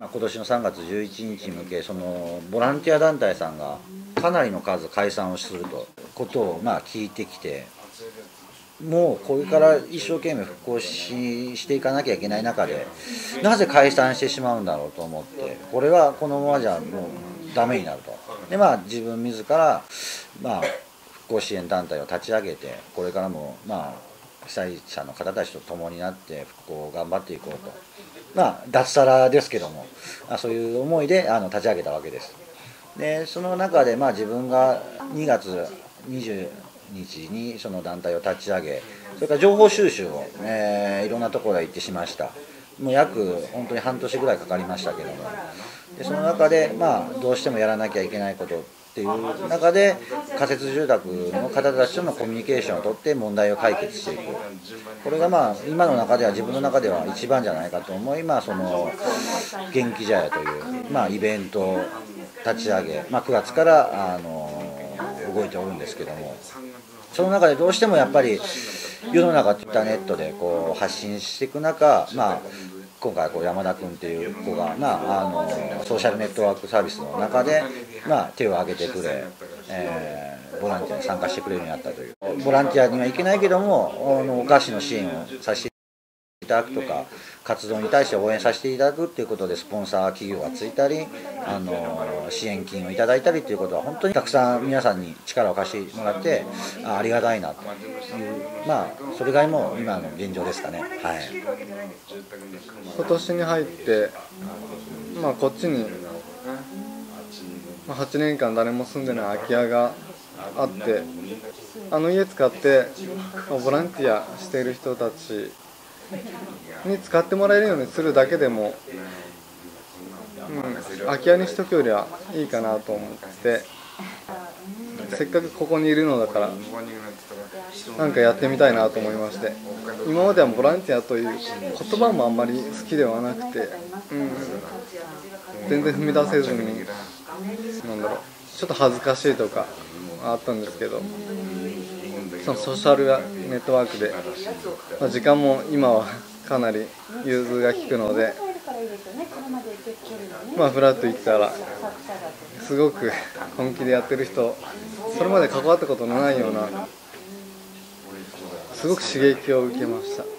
今年の3月11日に向けそのボランティア団体さんがかなりの数解散をするとことをまあ聞いてきてもうこれから一生懸命復興ししていかなきゃいけない中でなぜ解散してしまうんだろうと思ってこれはこのままじゃもうダメになると。でまあ自分自らまあ興支援団体を立ち上げてこれからもまあ被災者の方たちと共になって復興を頑張っていこうと。まあ脱サラですけどもあそういう思いであの立ち上げたわけです。でその中でまあ自分が2月20日にその団体を立ち上げそれから情報収集を、えー、いろんなところへ行ってしました。もう約本当に半年ぐらいかかりましたけども。でその中でまあどうしてもやらなきゃいけないことっていう中で仮設住宅の方たちとのコミュニケーションをとって問題を解決していく。これがまあ今の中では自分の中では一番じゃないかと思いまあその元気茶屋というまあイベントを立ち上げ、まあ、9月からあの動いておるんですけども。その中でどうしてもやっぱり世の中インターネットでこう発信していく中まあ今回こう山田君っていう子が、なあ、のソーシャルネットワークサービスの中で、まあ、手を挙げてくれ、えー、ボランティアに参加してくれるようになったという。ボランティアには行けないけどもあのお菓子の支援をさせてただくとか活動に対して応援させていただくっていうことでスポンサー企業がついたりあの支援金をいただいたりということは本当にたくさん皆さんに力を貸してもらってあありがたいなというまあそれがもう今の現状ですかね。はい。今年に入ってまあこっちに8年間誰も住んでない空き家があってあの家使ってボランティアしている人たちに使ってもらえるようにするだけでも、うん、空き家にしとくよりはいいかなと思って。せっかくここにいるのだからなんかやってみたいなと思いまして。今まではボランティアという言葉もあんまり好きではなくて、うん、全然踏み出せずになんだろうちょっと恥ずかしいとかあったんですけど。そのソーシャルネットワークで、まあ、時間も今はかなり融通が利くので、まあ、フラッと行ったらすごく本気でやってる人それまで関わったことのないようなすごく刺激を受けました。